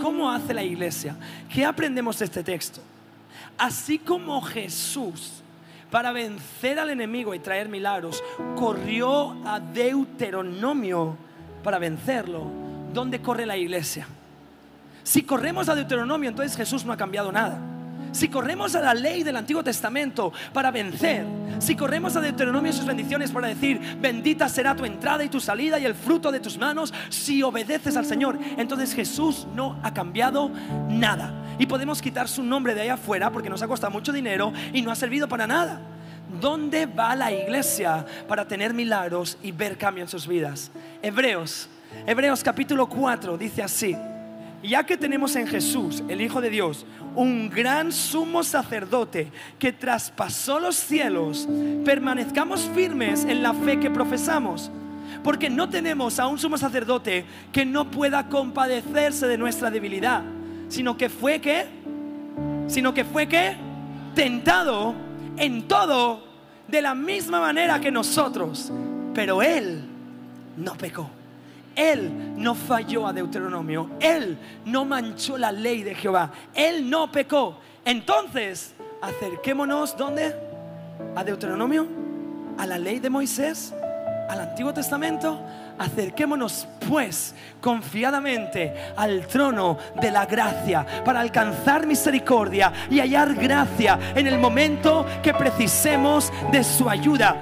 ¿cómo hace la iglesia? ¿Qué aprendemos de este texto? Así como Jesús, para vencer al enemigo y traer milagros, corrió a Deuteronomio para vencerlo, ¿dónde corre la iglesia? Si corremos a Deuteronomio, entonces Jesús no ha cambiado nada. Si corremos a la ley del Antiguo Testamento para vencer, si corremos a Deuteronomio sus bendiciones para decir, bendita será tu entrada y tu salida y el fruto de tus manos, si obedeces al Señor, entonces Jesús no ha cambiado nada. Y podemos quitar su nombre de ahí afuera porque nos ha costado mucho dinero y no ha servido para nada. ¿Dónde va la iglesia para tener milagros y ver cambio en sus vidas? Hebreos, Hebreos capítulo 4 dice así ya que tenemos en Jesús, el Hijo de Dios, un gran sumo sacerdote que traspasó los cielos, permanezcamos firmes en la fe que profesamos. Porque no tenemos a un sumo sacerdote que no pueda compadecerse de nuestra debilidad, sino que fue que, sino que fue que, tentado en todo de la misma manera que nosotros, pero Él no pecó. Él no falló a Deuteronomio. Él no manchó la ley de Jehová. Él no pecó. Entonces, acerquémonos, ¿dónde? A Deuteronomio, a la ley de Moisés, al Antiguo Testamento. Acerquémonos pues confiadamente al trono de la gracia para alcanzar misericordia y hallar gracia en el momento que precisemos de su ayuda.